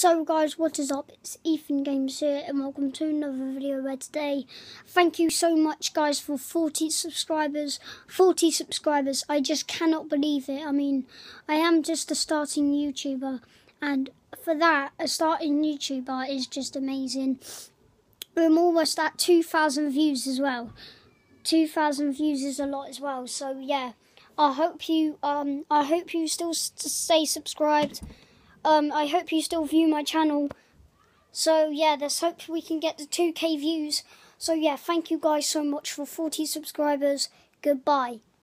So guys, what is up? It's Ethan Games here and welcome to another video where today, thank you so much guys for 40 subscribers, 40 subscribers, I just cannot believe it. I mean, I am just a starting YouTuber and for that, a starting YouTuber is just amazing. I'm almost at 2,000 views as well. 2,000 views is a lot as well, so yeah. I hope you, um, I hope you still stay subscribed. Um, I hope you still view my channel. So yeah, let's hope we can get the 2k views. So yeah, thank you guys so much for 40 subscribers. Goodbye.